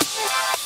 Bye.